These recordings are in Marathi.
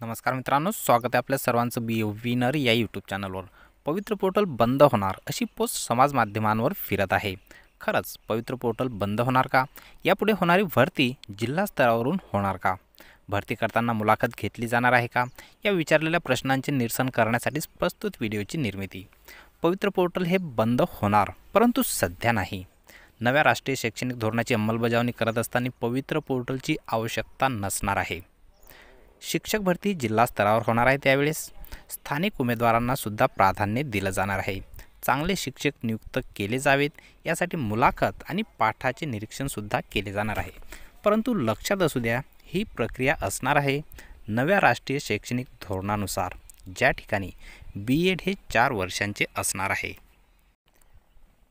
नमस्कार मित्रांनो स्वागत आहे आपल्या सर्वांचं बी विनर या यूट्यूब चॅनलवर पवित्र पोर्टल बंद होणार अशी पोस्ट समाज माध्यमांवर फिरत आहे. खरंच पवित्र पोर्टल बंद होणार का? यापुढे होणारी भरती जिल्हा स्तरावरून होणार का? भरती करताना मुलाखत घेतली जाणार आहे का? या विचारलेल्या प्रश्नांचे निरसन करण्यासाठीच प्रस्तुत व्हिडिओची निर्मिती. पवित्र पोर्टल हे बंद होणार परंतु सध्या नाही. नव्या राष्ट्रीय शैक्षणिक धोरणाची अंमलबजावणी करत असताना पवित्र पोर्टलची आवश्यकता नसणार आहे. शिक्षक भरती जिल्हा स्तरावर होणार आहे त्यावेळेस. स्थानिक उमेदवारांना सुद्धा प्राधान्य दिलं जाणार आहे. चांगले शिक्षक नियुक्त केले जावेत यासाठी मुलाखत आणि पाठाचे निरीक्षणसुद्धा केले जाणार आहे. परंतु लक्षात असू द्या ही प्रक्रिया असणार आहे नव्या राष्ट्रीय शैक्षणिक धोरणानुसार. ज्या ठिकाणी बी एड हे चार वर्षांचे असणार आहे.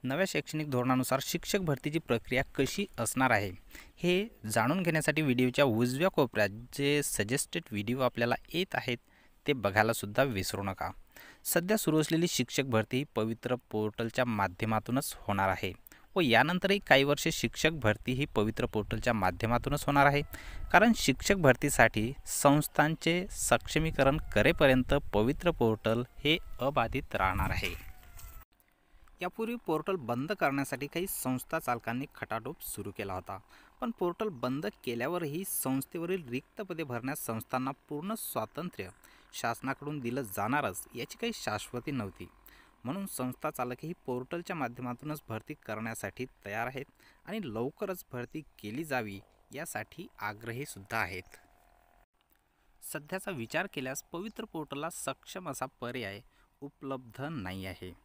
नव्या शैक्षणिक धोरणानुसार शिक्षक भरतीची प्रक्रिया कशी असणार आहे? हे जाणून घेण्यासाठी व्हिडिओच्या उजव्या कोपऱ्यात जे सजेस्टेड व्हिडिओ आपल्याला येत आहेत ते बघायलासुद्धा विसरू नका. सध्या सुरू असलेली शिक्षक भरती पवित्र पोर्टलच्या माध्यमातूनच होणार आहे व यानंतरही काही वर्षे शिक्षक भरती ही पवित्र पोर्टलच्या माध्यमातूनच होणार आहे. कारण शिक्षक भरतीसाठी संस्थांचे सक्षमीकरण करेपर्यंत पवित्र पोर्टल हे अबाधित राहणार आहे. यापूर्वी पोर्टल बंद करण्यासाठी काही संस्था चालकांनी खटाटोप सुरू केला होता. पण पोर्टल बंद केल्यावरही संस्थेवरील रिक्त पदे भरण्यास संस्थांना पूर्ण स्वातंत्र्य शासनाकडून दिलं जाणारच याची काही शाश्वती नव्हती. म्हणून संस्था चालकही पोर्टलच्या माध्यमातूनच भरती करण्यासाठी तयार आहेत आणि लवकरच भरती केली जावी यासाठी आग्रहीसुद्धा आहेत. सध्याचा विचार केल्यास पवित्र पोर्टलला सक्षम असा पर्याय उपलब्ध नाही आहे.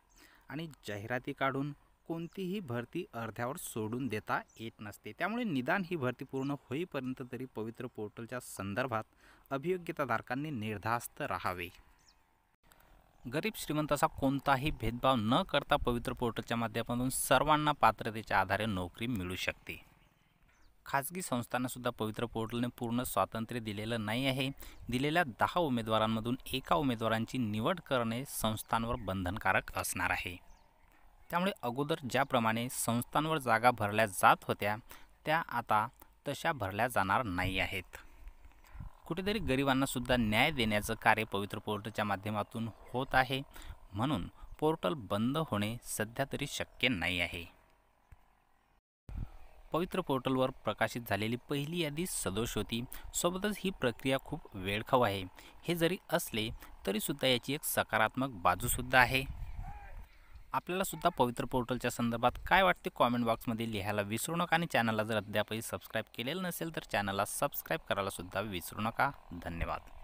आणि जाहिराती काढून कोणतीही भरती अर्ध्यावर सोडून देता येत नसते. त्यामुळे निदान ही भरती पूर्ण होईपर्यंत तरी पवित्र पोर्टलच्या संदर्भात अभियोग्यताधारकांनी निर्धास्त राहावे. गरीब श्रीमंत असा कोणताही भेदभाव न करता पवित्र पोर्टलच्या माध्यमातून सर्वांना पात्रतेच्या आधारे नोकरी मिळू शकते. खाजगी संस्थांनासुद्धा पवित्र पोर्टलने पूर्ण स्वातंत्र्य दिलेलं नाही आहे. दिलेल्या दहा उमेदवारांमधून एका उमेदवारांची निवड करणे संस्थांवर बंधनकारक असणार आहे. त्यामुळे अगोदर ज्याप्रमाणे संस्थांवर जागा भरल्या जात होत्या त्या आता तशा भरल्या जाणार नाही आहेत. कुठेतरी गरिबांनासुद्धा न्याय देण्याचं कार्य पवित्र पोर्टलच्या माध्यमातून होत आहे. म्हणून पोर्टल बंद होणे सध्या तरी शक्य नाही आहे. पवित्र पोर्टलवर प्रकाशित झालेली पहिली यादी सदोष होती. सोबतच ही प्रक्रिया खूप वेळखाऊ आहे. हे जरी असले तरीसुद्धा याची एक सकारात्मक बाजूसुद्धा आहे. आपल्याला सुद्धा पवित्र पोर्टलच्या संदर्भात काय वाटते कॉमेंट बॉक्समध्ये लिहायला विसरू नका आणि चॅनलला जर अद्यापही सबस्क्राईब केलेलं नसेल तर चॅनलला सबस्क्राईब करायला सुद्धा विसरू नका. धन्यवाद.